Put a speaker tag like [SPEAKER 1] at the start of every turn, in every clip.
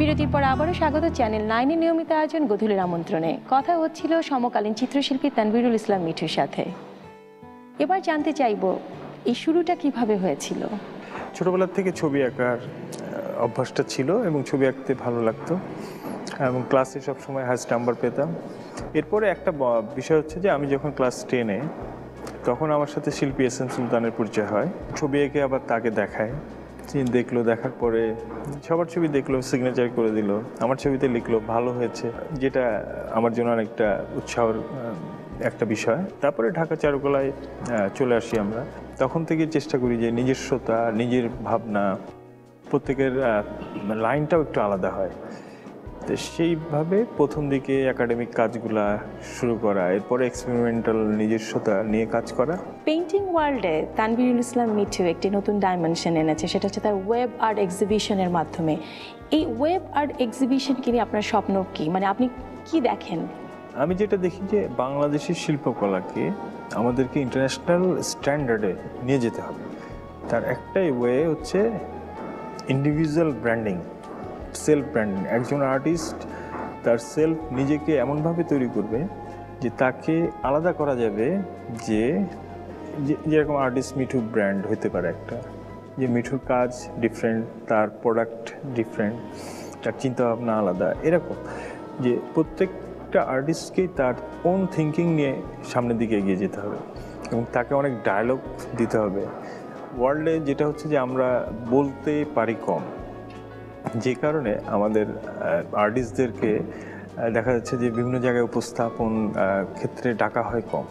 [SPEAKER 1] বিরতির পর আবারও স্বাগত চ্যানেল নাইনে নিয়মিত আয়োজন গধুলের আমন্ত্রণে। কথা হচ্ছিল সমকালীন চিত্রশিল্পী তানবিরুল ইসলাম মিঠুর সাথে। এবার জানতে চাইব, এই শুরুটা কীভাবে হয়েছিল?
[SPEAKER 2] ছোটবেলার থেকে ছবি আঁকার অভ্যাসটা ছিল এবং ছবি আঁকতে ভালো লাগতো। এবং ক্লাসে সবসময় হাইস্ট নাম্বার পেতাম। এরপরে একটা বিষয় হচ্ছে যে আমি যখন ক্লাস টেনে তখন আমার সাথে শিল্পী এস এম সুলতানের পরিচয় হয়। ছবি এঁকে আবার তাকে দেখায়। দেখল, দেখার পরে সবার ছবি দেখল সিগনেচার করে দিল। আমার ছবিতে লিখলো, ভালো হয়েছে। যেটা আমার জন্য অনেকটা উৎসাহর একটা বিষয়। তারপরে ঢাকা চারুকলায় চলে আসি আমরা। তখন থেকে চেষ্টা করি যে নিজস্বতা, নিজের ভাবনা, প্রত্যেকের লাইনটাও একটু আলাদা হয়। তো সেইভাবে প্রথম দিকে একাডেমিক কাজগুলা শুরু করা এরপরে এক্সপেরিমেন্টাল নিজস্বতা নিয়ে কাজ করা।
[SPEAKER 1] পেইন্টিং ওয়ার্ল্ডে তানবিরুল ইসলাম মিঠু একটি নতুন ডাইমেনশন এনেছে সেটা হচ্ছে তার ওয়েব আর্ট এক্সিবিশনের মাধ্যমে। এই ওয়েব আর্ট এক্সিবিশনকে নিয়ে আপনার স্বপ্ন কি? মানে আপনি কি দেখেন?
[SPEAKER 2] আমি যেটা দেখি যে বাংলাদেশের শিল্পকলাকে আমাদেরকে ইন্টারন্যাশনাল স্ট্যান্ডার্ডে নিয়ে যেতে হবে। তার একটাই ওয়ে হচ্ছে ইন্ডিভিজুয়াল ব্র্যান্ডিং সেলফ ব্র্যান্ডিং একজন আর্টিস্ট তার সেলফ নিজেকে এমনভাবে তৈরি করবে যে তাকে আলাদা করা যাবে যে যেরকম আর্টিস্ট মিঠু ব্র্যান্ড হতে পারে একটা। যে মিঠুর কাজ ডিফারেন্ট তার প্রোডাক্ট ডিফারেন্ট তার চিন্তাভাবনা আলাদা, এরকম। যে প্রত্যেকটা আর্টিস্টকেই তার ওন থিঙ্কিং নিয়ে সামনের দিকে এগিয়ে যেতে হবে এবং তাকে অনেক ডায়লগ দিতে হবে। ওয়ার্ল্ডে যেটা হচ্ছে যে আমরা বলতে পারি কম। যে কারণে আমাদের আর্টিস্টদেরকে দেখা যাচ্ছে যে বিভিন্ন জায়গায় উপস্থাপন ক্ষেত্রে ডাকা হয় কম।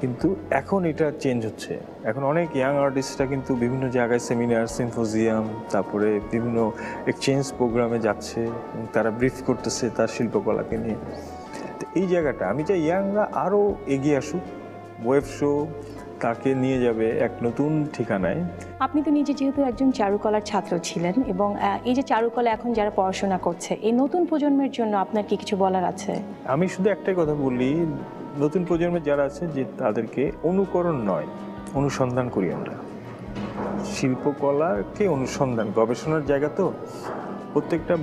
[SPEAKER 2] কিন্তু এখন এটা চেঞ্জ হচ্ছে। এখন অনেক ইয়াং আর্টিস্টরা কিন্তু বিভিন্ন জায়গায় সেমিনার সিম্পোজিয়াম তারপরে বিভিন্ন এক্সচেঞ্জ প্রোগ্রামে যাচ্ছে তারা ব্রিফ করতেছে তার শিল্পকলাকে নিয়ে। তো এই জায়গাটা, আমি চাই ইয়াংরা আরও এগিয়ে আসুক। ওয়েব শো তাকে নিয়ে যাবে এক নতুন ঠিকানায়?
[SPEAKER 1] আপনি তো নিজে যেহেতু একজন চারুকলার ছাত্র ছিলেন এবং এই যে চারুকলা এখন যারা পড়াশোনা করছে এই নতুন প্রজন্মের জন্য আপনার কি কিছু বলার আছে?
[SPEAKER 2] আমি শুধু একটাই কথা বলি নতুন প্রজন্মের যারা আছে যে তাদেরকে অনুকরণ নয় অনুসন্ধান করি আমরা। শিল্পকলাকে অনুসন্ধান গবেষণার জায়গা তো প্রত্যেকটা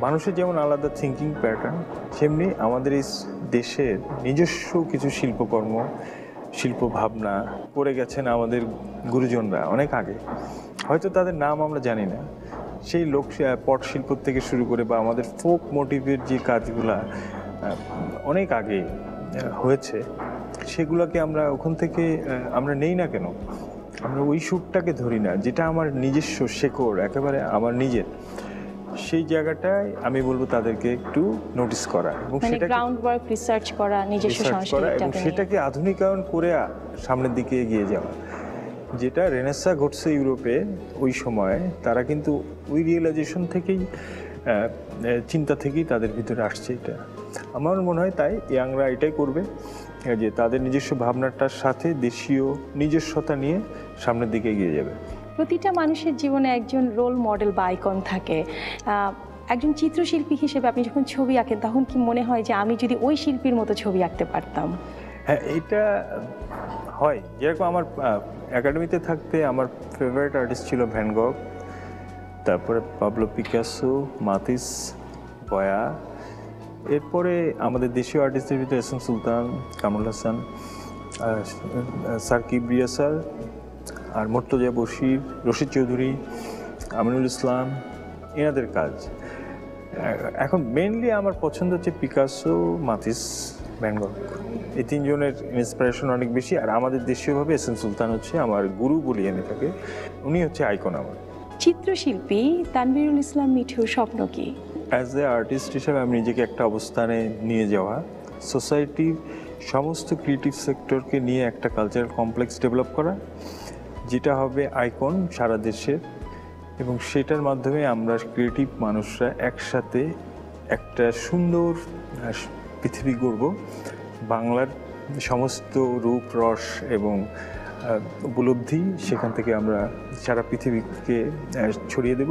[SPEAKER 2] মানুষের যেমন আলাদা থিঙ্কিং প্যাটার্ন সেমনি আমাদের এই দেশের নিজস্ব কিছু শিল্পকর্ম শিল্প ভাবনা করে গেছেন আমাদের গুরুজনরা অনেক আগে। হয়তো তাদের নাম আমরা জানি না। সেই লোক পট শিল্প থেকে শুরু করে বা আমাদের ফোক মোটিভের যে কাজগুলা অনেক আগে হয়েছে। সেগুলোকে আমরা ওখান থেকে আমরা নেই না কেন? আমরা ওই সুরটাকে ধরি না, যেটা আমার নিজস্ব শেকড় একেবারে আমার নিজের। সেই জায়গাটায় আমি বলব তাদেরকে একটু নোটিস করা এবং
[SPEAKER 1] মানে
[SPEAKER 2] সেটাকে
[SPEAKER 1] গ্রাউন্ড ওয়ার্ক রিসার্চ করা নিজস্ব
[SPEAKER 2] করা এবং সেটাকে আধুনিকায়ন করে সামনের দিকে এগিয়ে যাওয়া। যেটা রেনেসা ঘটছে ইউরোপে ওই সময় তারা কিন্তু ওই রিয়েলাইজেশন থেকেই চিন্তা থেকেই তাদের ভিতরে আসছে এটা। আমার মনে হয় তাই ইয়াংরা এটাই করবে যে তাদের নিজস্ব ভাবনাটার সাথে দেশীয় নিজস্বতা নিয়ে সামনের দিকে এগিয়ে যাবে।
[SPEAKER 1] প্রতিটা মানুষের জীবনে একজন রোল মডেল বা আইকন থাকে। একজন চিত্রশিল্পী হিসেবে আপনি যখন ছবি আঁকেন তখন কি মনে হয় যে আমি যদি ওই শিল্পীর মতো ছবি আঁকতে পারতাম?
[SPEAKER 2] হ্যাঁ এটা হয়। যেরকম আমার একাডেমিতে থাকতে আমার ফেভারিট আর্টিস্ট ছিল ভ্যানগক তারপরে পাবলো পিকাসো মাতিস বয়া এরপরে আমাদের দেশীয় আর্টিস্টদের ভিতরে এস এম সুলতান কামরুল হাসান আহ, সার্কিব রিয়া স্যার আর মর্তজা বশির রশিদ চৌধুরী আমিনুল ইসলাম এনাদের কাজ। এখন মেনলি আমার পছন্দ হচ্ছে পিকাসো মাতিস ব্যাঙ্গল এই তিনজনের ইন্সপিরেশন অনেক বেশি আর আমাদের দেশীয়ভাবে এস এম সুলতান হচ্ছে আমার গুরু বলি আমি তাকে। উনি হচ্ছে আইকন আমার।
[SPEAKER 1] চিত্রশিল্পী তানবিরুল ইসলাম মিঠুর স্বপ্ন কি?
[SPEAKER 2] অ্যাজ এ আর্টিস্ট হিসেবে আমি নিজেকে একটা অবস্থানে নিয়ে যাওয়া। সোসাইটির সমস্ত ক্রিয়েটিভ সেক্টরকে নিয়ে একটা কালচারাল কমপ্লেক্স ডেভেলপ করা। যেটা হবে আইকন সারা দেশের। এবং সেটার মাধ্যমে আমরা ক্রিয়েটিভ মানুষরা একসাথে একটা সুন্দর পৃথিবী গড়ব। বাংলার সমস্ত রূপ রস এবং উপলব্ধি সেখান থেকে আমরা সারা পৃথিবীকে ছড়িয়ে দেব।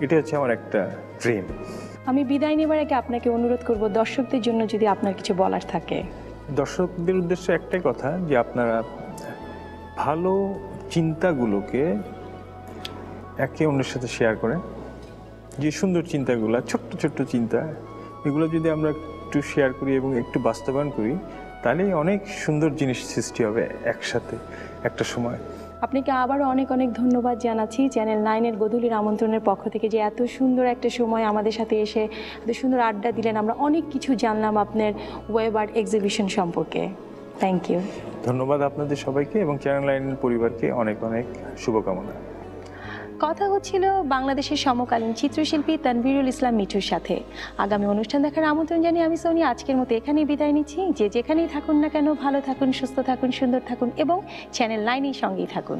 [SPEAKER 2] এটা হচ্ছে আমার একটা ড্রিম
[SPEAKER 1] আমি বিদায় নেবার আগে আপনাকে অনুরোধ করব দর্শকদের জন্য যদি আপনার কিছু বলার থাকে।
[SPEAKER 2] দর্শকদের উদ্দেশ্যে একটাই কথা যে আপনারা ভালো চিন্তাগুলোকে একে অন্যের সাথে শেয়ার করেন যে সুন্দর চিন্তাগুলো, ছোট্ট ছোট্ট চিন্তা, এগুলো যদি আমরা একটু শেয়ার করি এবং একটু বাস্তবায়ন করি, তাহলে অনেক সুন্দর জিনিস সৃষ্টি হবে একসাথে, একটা সময়।
[SPEAKER 1] আপনাকে আবারও অনেক অনেক ধন্যবাদ জানাচ্ছি। চ্যানেল নাইনের গধূলির আমন্ত্রণের পক্ষ থেকে যে এত সুন্দর একটা সময় আমাদের সাথে এসে, এত সুন্দর আড্ডা দিলেন। আমরা অনেক কিছু জানলাম আপনার ওয়েব আর্ট এক্সিবিশন সম্পর্কে। থ্যাংক ইউ
[SPEAKER 2] ধন্যবাদ আপনাদের সবাইকে এবং চ্যানেল লাইন পরিবারকে অনেক অনেক শুভকামনা।
[SPEAKER 1] কথা হচ্ছিল বাংলাদেশের সমকালীন চিত্রশিল্পী তানবিরুল ইসলাম মিঠুর সাথে। আগামী অনুষ্ঠান দেখার আমন্ত্রণ জানিয়ে আমি সোনি আজকের মতো এখানেই বিদায় নিচ্ছি। যে যেখানেই থাকুন না কেন ভালো থাকুন সুস্থ থাকুন সুন্দর থাকুন এবং চ্যানেল লাইনের সঙ্গেই থাকুন।